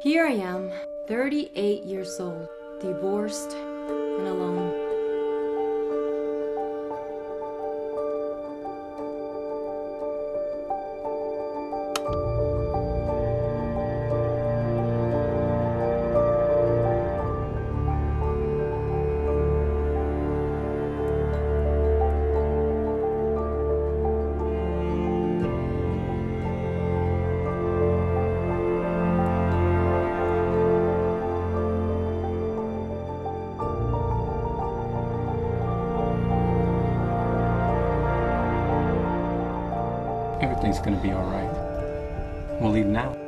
Here I am, 38 years old, divorced and alone. Everything's gonna be all right. We'll leave now.